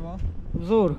kurwa? Wzór.